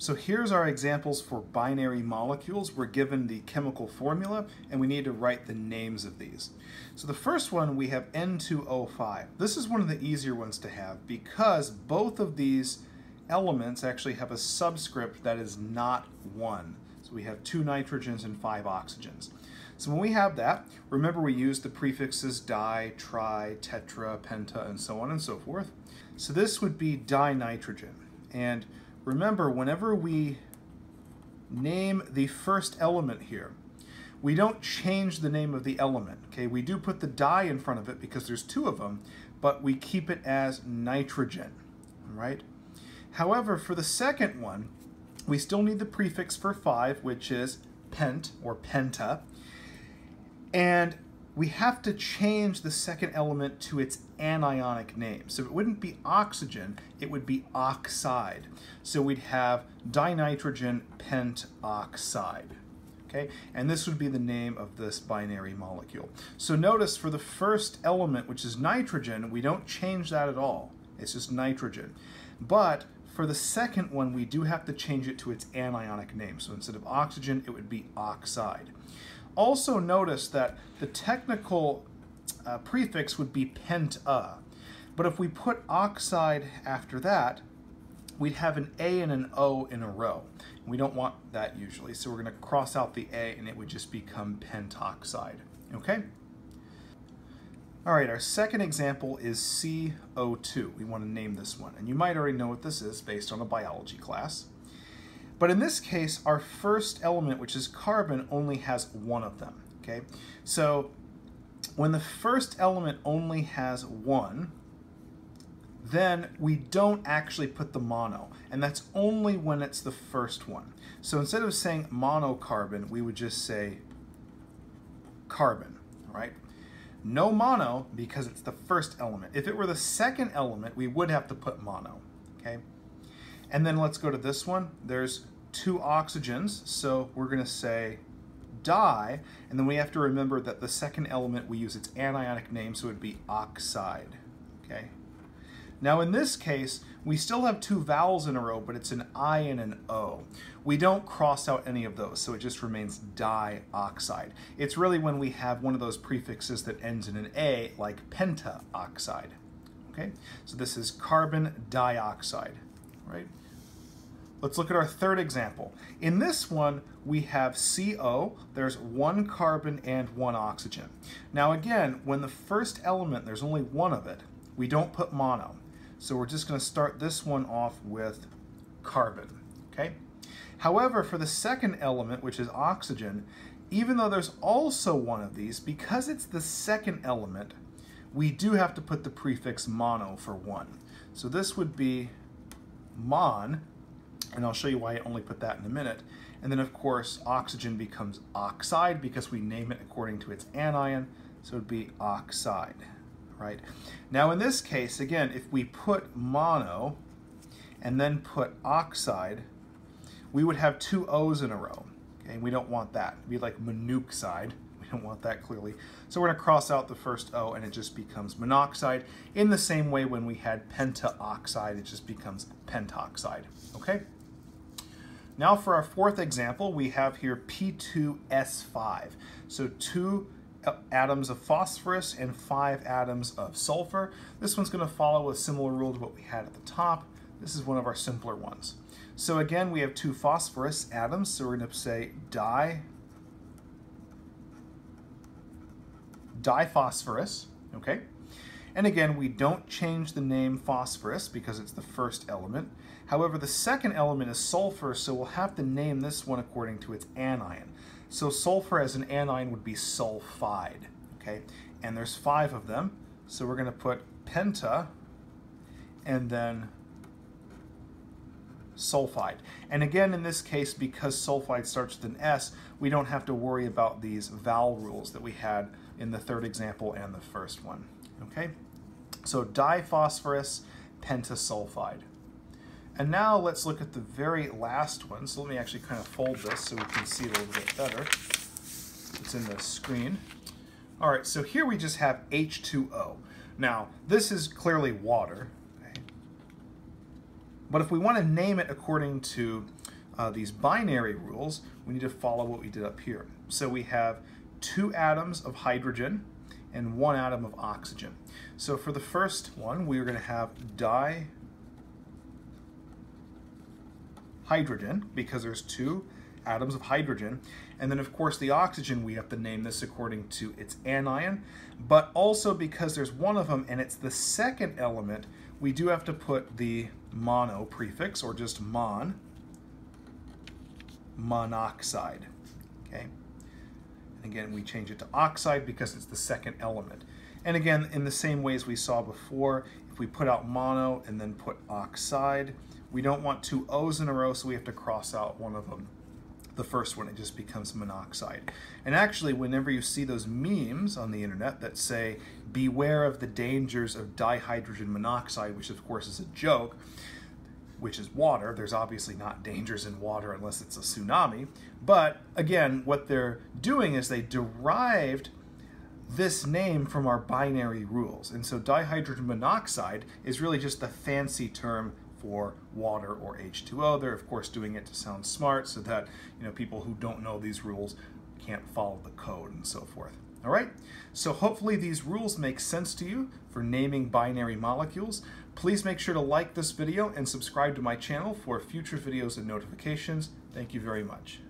So here's our examples for binary molecules. We're given the chemical formula and we need to write the names of these. So the first one we have N2O5. This is one of the easier ones to have because both of these elements actually have a subscript that is not 1. So we have two nitrogens and five oxygens. So when we have that, remember we use the prefixes di, tri, tetra, penta, and so on and so forth. So this would be dinitrogen. And remember, whenever we name the first element here, we don't change the name of the element, okay? We do put the di in front of it because there's two of them, but we keep it as nitrogen, right? However, for the second one, we still need the prefix for 5, which is pent or penta, and we have to change the second element to its anionic name. So it wouldn't be oxygen, it would be oxide. So we'd have dinitrogen pentoxide. Okay, and this would be the name of this binary molecule. So notice for the first element, which is nitrogen, we don't change that at all. It's just nitrogen. But for the second one, we do have to change it to its anionic name. So instead of oxygen, it would be oxide. Also notice that the technical uh, prefix would be penta. But if we put oxide after that, we'd have an A and an O in a row. We don't want that usually, so we're going to cross out the A and it would just become pentoxide. Okay? All right, our second example is CO2. We want to name this one. And you might already know what this is based on a biology class. But in this case, our first element, which is carbon, only has one of them, okay? So when the first element only has one, then we don't actually put the mono, and that's only when it's the first one. So instead of saying monocarbon, we would just say carbon, right? No mono because it's the first element. If it were the second element, we would have to put mono, okay? And then let's go to this one. There's two oxygens, so we're going to say di, and then we have to remember that the second element we use its anionic name, so it would be oxide. Okay. Now in this case, we still have two vowels in a row, but it's an I and an O. We don't cross out any of those, so it just remains dioxide. It's really when we have one of those prefixes that ends in an A, like pentaoxide. Okay, so this is carbon dioxide, right? Let's look at our third example. In this one, we have CO, there's one carbon and one oxygen. Now again, when the first element, there's only one of it, we don't put mono. So we're just gonna start this one off with carbon, okay? However, for the second element, which is oxygen, even though there's also one of these, because it's the second element, we do have to put the prefix mono for one. So this would be mon, and I'll show you why I only put that in a minute. And then of course, oxygen becomes oxide because we name it according to its anion, so it'd be oxide, right? Now in this case, again, if we put mono and then put oxide, we would have two O's in a row, okay? We don't want that. It'd be like monoxide. Don't want that clearly. So we're gonna cross out the first O and it just becomes monoxide. In the same way when we had pentaoxide, it just becomes pentoxide, okay? Now for our fourth example, we have here P2S5. So two atoms of phosphorus and five atoms of sulfur. This one's going to follow a similar rule to what we had at the top. This is one of our simpler ones. So again, we have two phosphorus atoms, so we're going to say di, diphosphorus, okay? And again, we don't change the name phosphorus because it's the first element. However, the second element is sulfur, so we'll have to name this one according to its anion. So sulfur as an anion would be sulfide, okay? And there's five of them, so we're gonna put penta and then sulfide. And again, in this case, because sulfide starts with an S, we don't have to worry about these vowel rules that we had in the third example and the first one, okay? So diphosphorus pentasulfide. And now let's look at the very last one. So let me actually kind of fold this so we can see it a little bit better. It's in the screen. All right, so here we just have H2O. Now, this is clearly water. But if we want to name it according to uh, these binary rules, we need to follow what we did up here. So we have two atoms of hydrogen and one atom of oxygen. So for the first one, we are going to have dihydrogen because there's two atoms of hydrogen. And then of course the oxygen, we have to name this according to its anion, but also because there's one of them and it's the second element, we do have to put the mono prefix or just mon, monoxide, okay? And again, we change it to oxide because it's the second element. And again, in the same ways we saw before, if we put out mono and then put oxide, we don't want two O's in a row, so we have to cross out one of them the first one, it just becomes monoxide. And actually, whenever you see those memes on the internet that say, beware of the dangers of dihydrogen monoxide, which of course is a joke, which is water. There's obviously not dangers in water unless it's a tsunami. But again, what they're doing is they derived this name from our binary rules. And so dihydrogen monoxide is really just the fancy term for water or H2O. They're of course doing it to sound smart so that you know people who don't know these rules can't follow the code and so forth. All right, so hopefully these rules make sense to you for naming binary molecules. Please make sure to like this video and subscribe to my channel for future videos and notifications. Thank you very much.